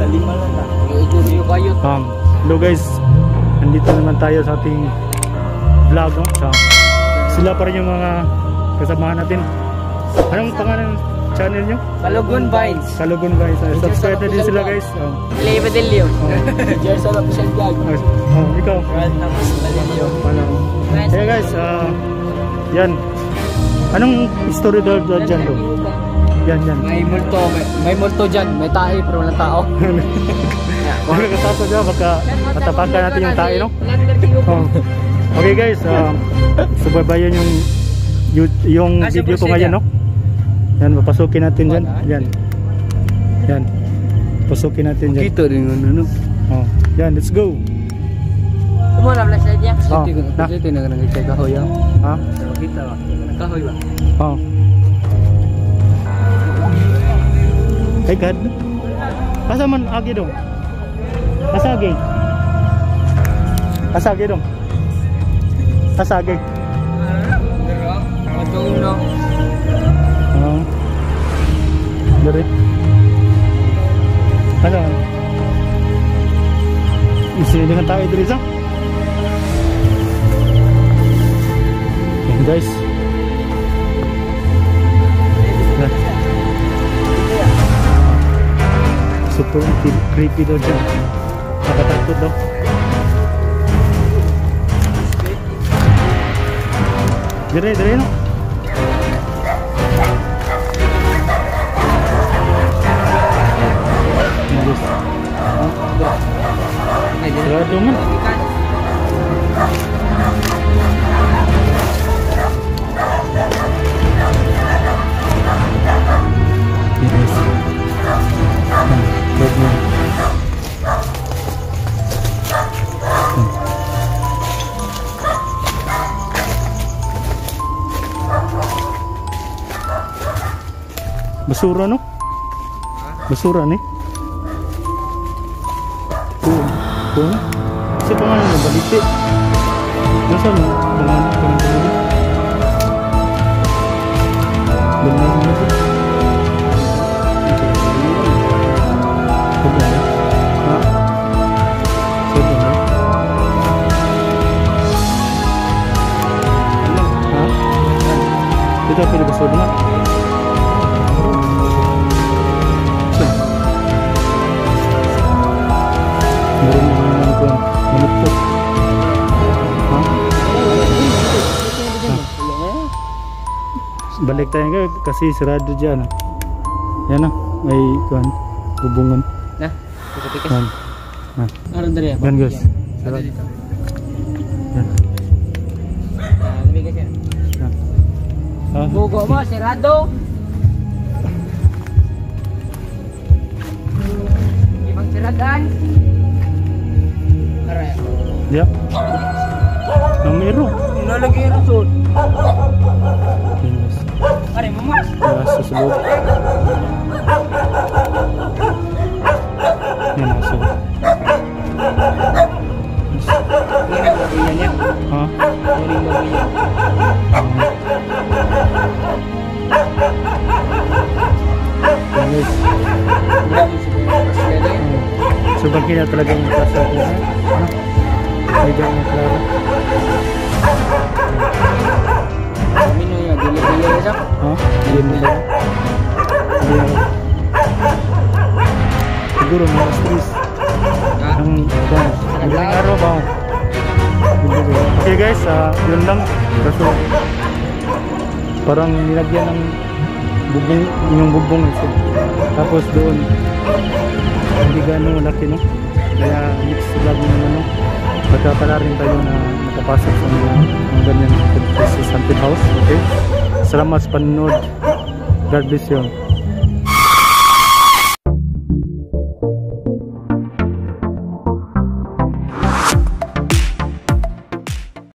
Sa lima lang na. Yung kayo. Um, hello guys, nandito naman tayo sa ating vlog no? sa, sila pa rin yung mga kasamahan natin anong pangalan ng channel nyo? Kalogon Vines. Kalogon guys uh, subscribe na din sila guys um, Leva Del Leo. Jerson Official Vlog. oh, ikaw Namas Valilio. ano kaya guys uh, yan anong story daw dyan bro? Yan yan May multo, may, may multo dyan. May tae pero walang tao. kung nakatato dyan baka matapakan natin yung tayo no? Oh. Okay guys, uh, subaybayan yung yung, yung Ah, video ko ngayon, no? Yan, papasukin natin dyan. Yan. Yan. Pasukin natin dyan. Kita rin ano no. Oh. Yan, let's go. Semua na light niya. Oh, Ito na. nang kay kahoy. ah. Ha? Kita ba? Kahoy ba? Oh. Hey God. Asa man agi dong? Asa agi? Asa agi dong? Asa agi? No. Oh. Dari. Asa man? Isi dengan tayo diri sa? Guys. Super creep- creepy daw dyan. Nakatakot daw. Dire, dire no? Besura no? Besura ni? Tuh, tuh. Si pemain yang balik. Masa no? Pemain, pemain, pemain. Dengan gitu. Kita pilih besok banget. Balik tayo nga kasi sarado dyan. Yan na. May kuhan. Hubungan. Na. Tikas. Yan. Ha. Aron dali. Yan guys. Sarado. Yan. Bugo mo, sirado. Ibang siradan. Aray. Ya. Namiro. Nalagay yung kasus yang ini masuk Hah? Sepertinya ini. kasatnya. Medyo. Siya. Ha? Ako. Siguro mga stress. Ang kwan. Madaling araw ba? Okay guys, ah, yun lang. Kaso parang nilagyan ng bubong, yung bubong. So, tapos doon hindi gano'ng malaki no. Kaya next vlog naman ano. Pagkakala rin tayo na nakapasok sa mga, mga ganyan sa haunted house. Okay? Salamat sa panonood. God bless you.